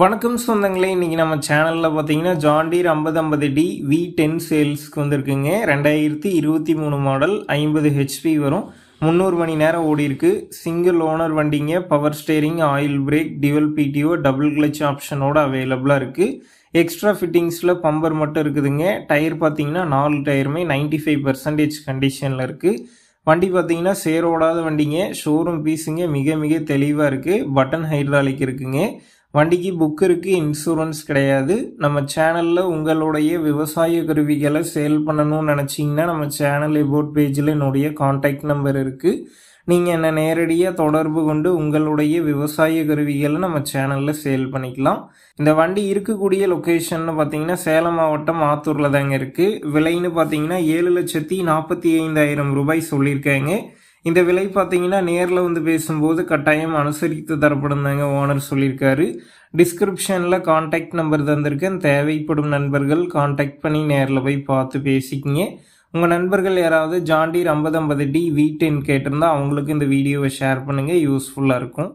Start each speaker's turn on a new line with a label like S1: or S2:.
S1: வணக்கம் சொந்தங்களே இன்றைக்கி நம்ம சேனலில் பார்த்தீங்கன்னா ஜாண்டீர் ஐம்பது ஐம்பது டி வி டென் சேல்ஸ்க்கு வந்திருக்குங்க. ரெண்டாயிரத்தி இருபத்தி மூணு மாடல் ஐம்பது ஹெச்பி வரும். முந்நூறு மணி நேரம் ஓடி இருக்கு. சிங்கிள் ஓனர் வண்டிங்க பவர் ஸ்டேரிங் ஆயில் பிரேக் டிவல் பிடிஓ டபுள் கிளச் ஆப்ஷனோட அவைலபிளாக இருக்குது எக்ஸ்ட்ரா ஃபிட்டிங்ஸில் பம்பர் மட்டும் இருக்குதுங்க. டயர் பார்த்தீங்கன்னா நாலு டயருமே நைன்டி ஃபைவ் பர்சன்டேஜ் கண்டிஷனில் இருக்குது வண்டி பார்த்தீங்கன்னா சேரோடாத வண்டிங்க. ஷோரூம் பீஸுங்க மிக மிக தெளிவாக இருக்குது பட்டன் ஹைட்ராலிக் இருக்குங்க. வண்டிக்கு புக் இருக்குது இன்சூரன்ஸ் கிடையாது. நம்ம சேனலில் உங்களுடைய விவசாய கருவிகளை சேல் பண்ணணும்னு நினச்சிங்கன்னா நம்ம சேனல் எபோட் பேஜில் என்னுடைய காண்டாக்ட் நம்பர் இருக்குது நீங்கள் என்னை நேரடியாக தொடர்பு கொண்டு உங்களுடைய விவசாய கருவிகளை நம்ம சேனலில் சேல் பண்ணிக்கலாம். இந்த வண்டி இருக்கக்கூடிய லொக்கேஷன்னு பார்த்தீங்கன்னா சேலம் மாவட்டம் ஆத்தூரில் தாங்க இருக்குது விலைன்னு பார்த்தீங்கன்னா ஏழு லட்சத்தி நாற்பத்தி ஐந்தாயிரம் ரூபாய் சொல்லியிருக்காங்க. இந்த விலை பார்த்தீங்கன்னா நேரில் வந்து பேசும்போது கட்டாயம் அனுசரித்து தரப்படும் தாங்க ஓனர் சொல்லியிருக்காரு. டிஸ்கிரிப்ஷனில் காண்டாக்ட் நம்பர் தந்திருக்கேன். தேவைப்படும் நண்பர்கள் காண்டாக்ட் பண்ணி நேரில் போய் பார்த்து பேசிக்கிங்க. உங்கள் நண்பர்கள் யாராவது ஜாண்டீர் ஐம்பது ஐம்பது டி வீட்டுன்னு கேட்டிருந்தா அவங்களுக்கு இந்த வீடியோவை ஷேர் பண்ணுங்கள் யூஸ்ஃபுல்லாக இருக்கும்.